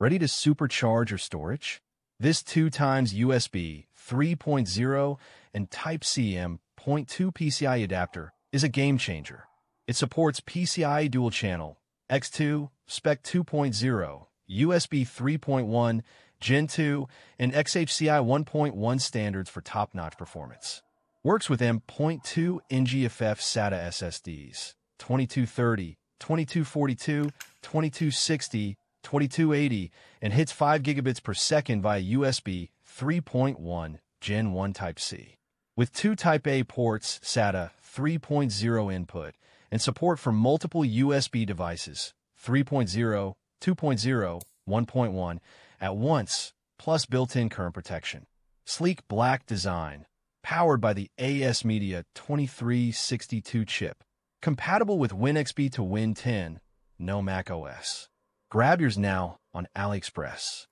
Ready to supercharge your storage? This 2 times USB 3.0 and Type-C M.2 PCI adapter is a game changer. It supports PCI dual channel, X2, Spec 2.0, USB 3.1, Gen 2, and XHCI 1.1 standards for top-notch performance. Works with M.2 NGFF SATA SSDs, 2230, 2242, 2260, 2280, and hits 5 gigabits per second via USB 3.1 Gen 1 Type-C. With two Type-A ports, SATA 3.0 input, and support for multiple USB devices, 3.0, 2.0, 1.1, at once, plus built-in current protection. Sleek black design, powered by the ASMedia 2362 chip, compatible with WinXP to Win 10, no Mac OS. Grab yours now on AliExpress.